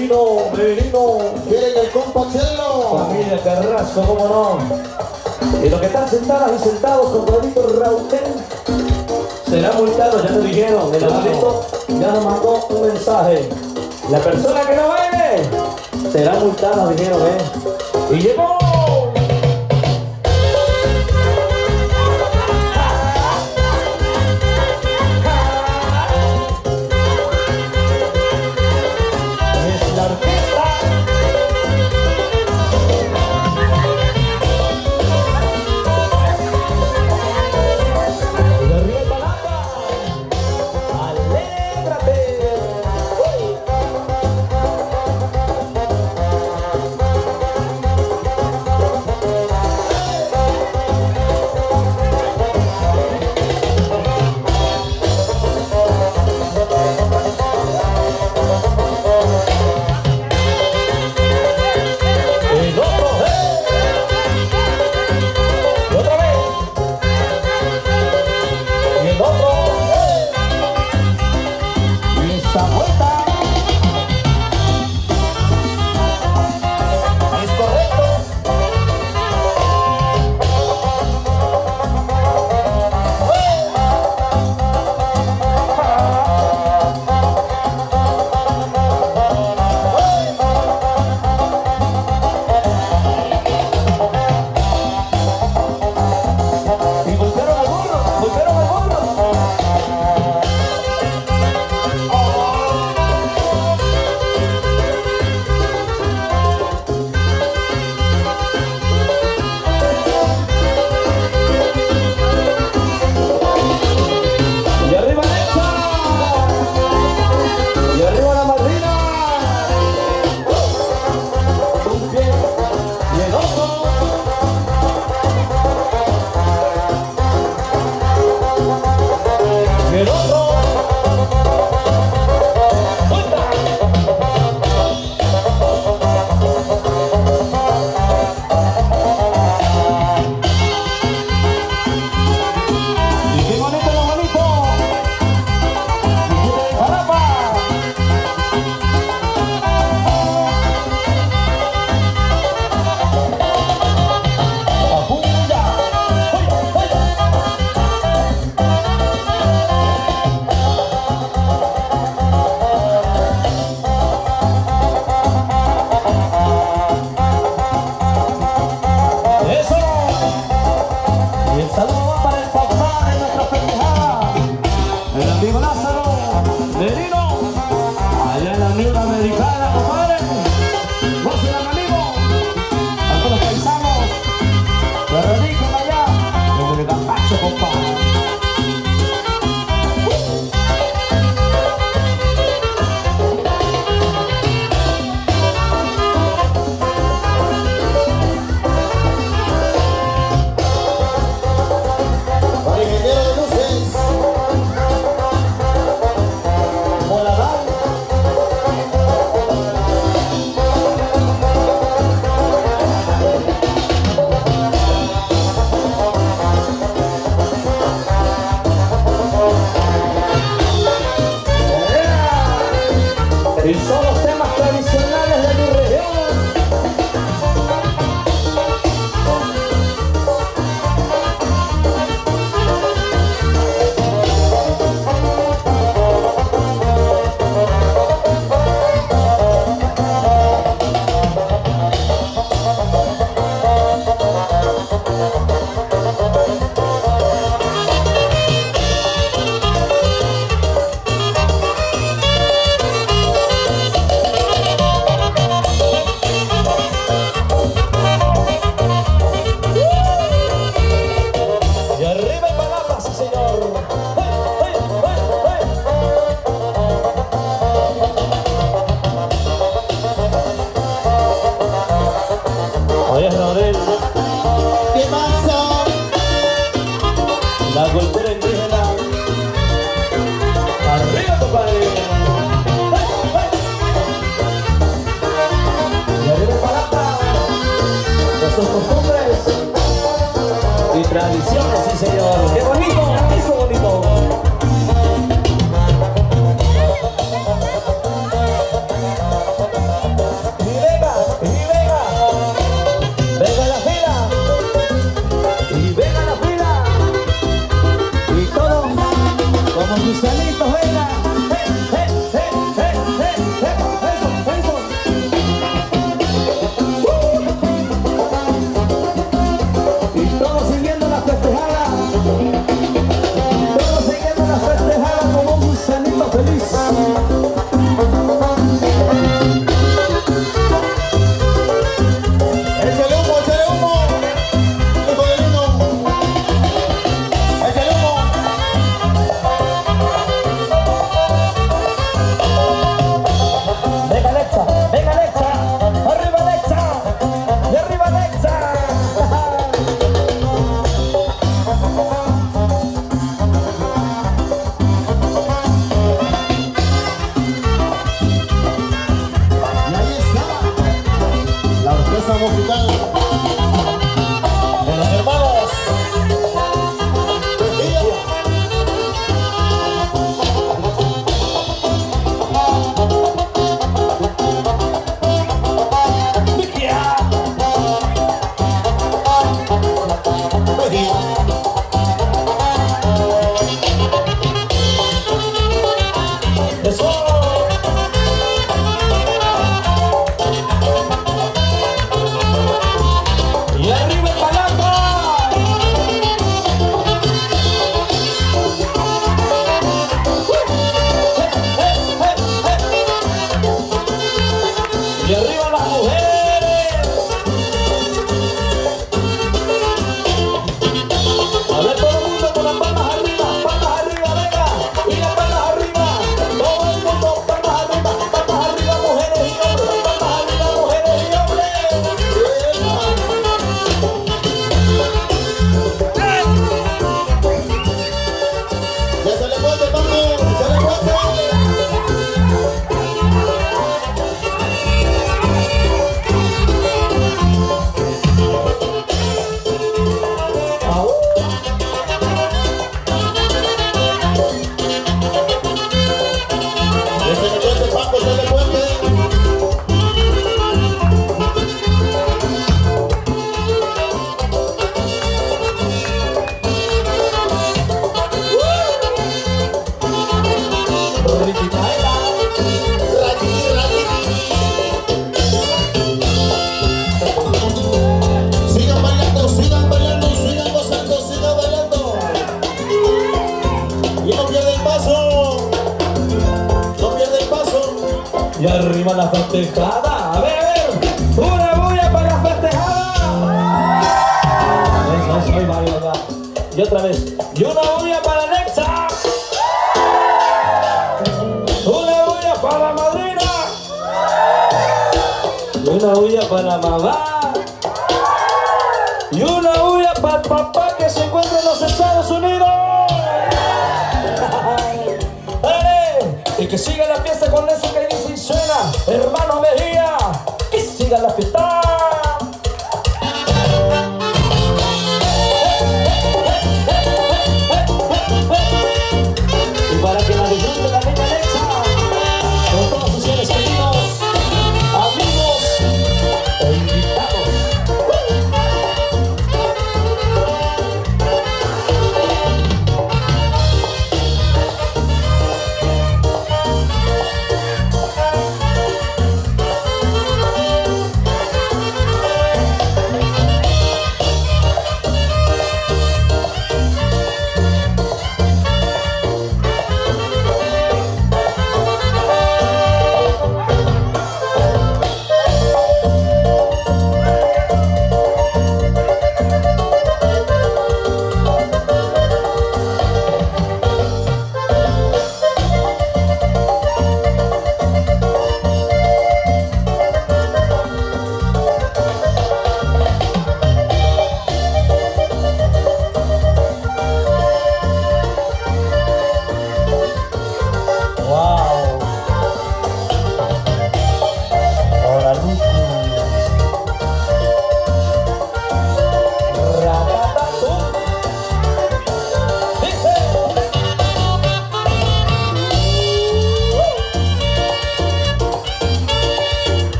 Merino, Merino. Quieren el compachelo. Familia Carrasco, cómo no. Y los que están sentadas y sentados con Rodito Raúl será multado, ya lo dijeron. El abuelito ya nos mandó un mensaje. La persona que no baile será multada, dijeron, ¿eh? Y llegó Gusanito, venga. festejada. A ver, a ver, una bulla para la festejada. Eso soy Mario. Y otra vez, y una bulla para Alexa. Una bulla para la madrina. Y una bulla para mamá. Y una bulla para el papá.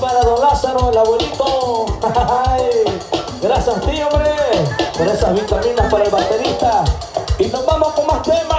Para don Lázaro, el abuelito. Gracias, tío, hombre, por esas vitaminas para el baterista. Y nos vamos con más temas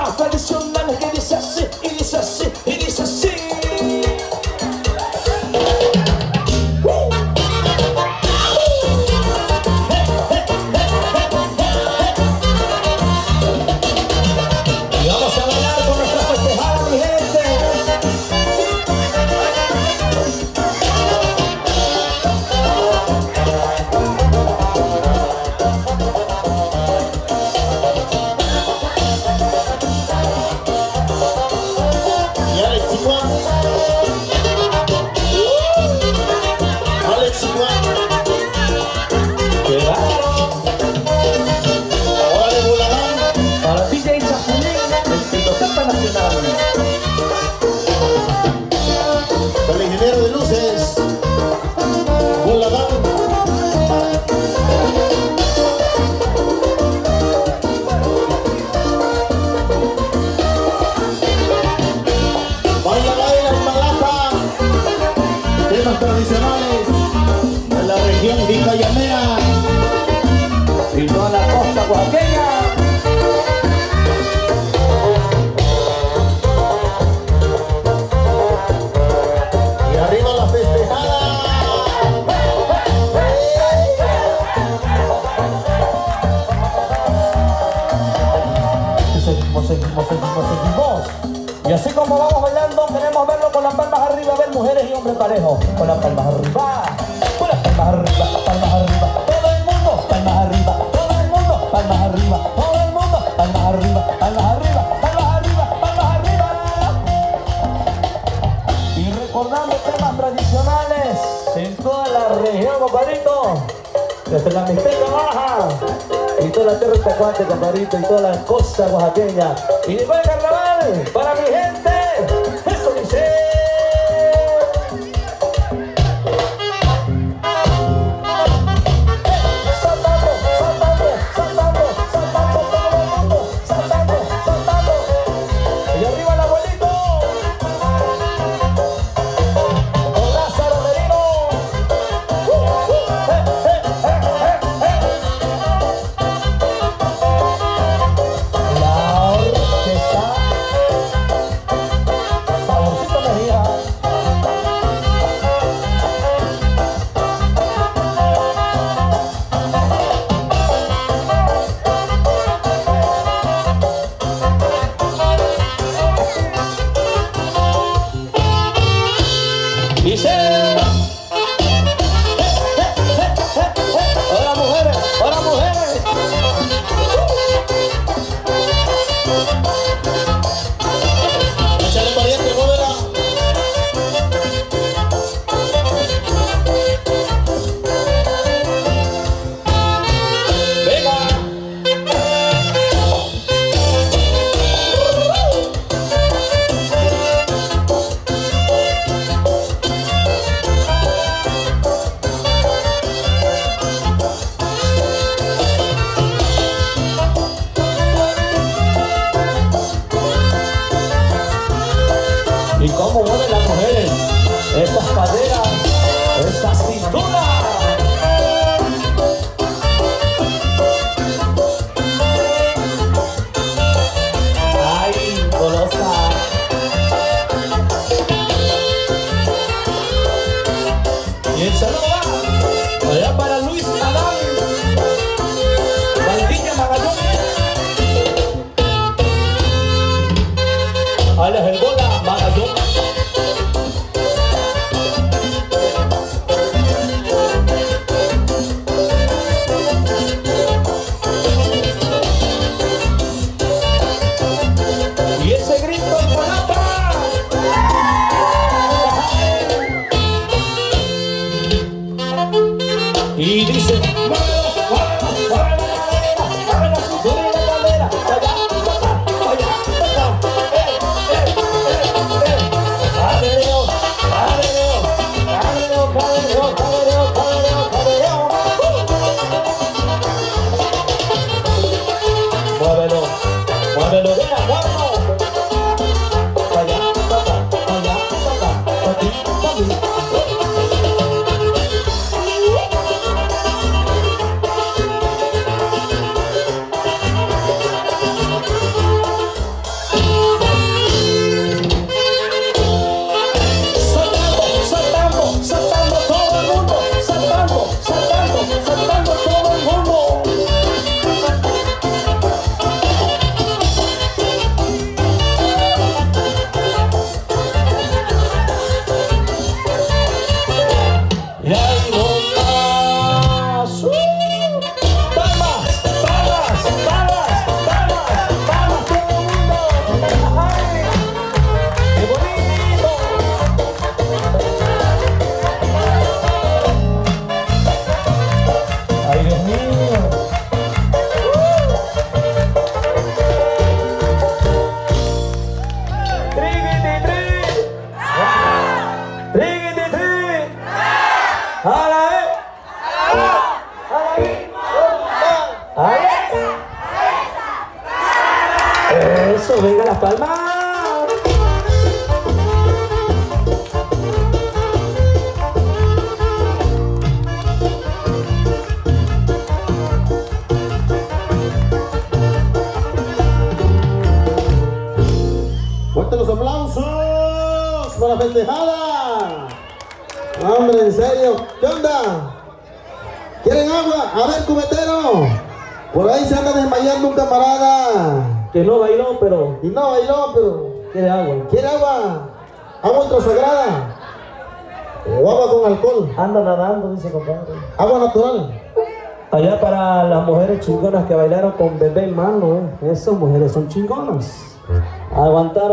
de la región Vilcayamea. Y toda la costa oaxaqueña. Hombres parejos. Con las palmas arriba, con las palmas arriba, palmas arriba. Todo el mundo, palmas arriba, todo el mundo, palmas arriba, todo el mundo, palmas arriba, palmas arriba, palmas arriba, palmas arriba. Y recordando temas tradicionales en toda la región, compadrito. Desde la Mixteca Baja y toda la tierra de compadrito, y toda la costa oaxaqueña. Y después el carnaval, para mi gente, Festejada. Hombre, en serio. ¿Qué onda? ¿Quieren agua? A ver, cubetero. Por ahí se anda desmayando un camarada. Que no bailó, pero Y no bailó, pero. quiere agua. ¿Quiere agua? ¿Agua ultrasagrada? ¿O agua con alcohol? Anda nadando, dice compadre. ¿Agua natural? Allá para las mujeres chingonas que bailaron con bebé en mano, ¿eh? Esas mujeres son chingonas. Aguantaron.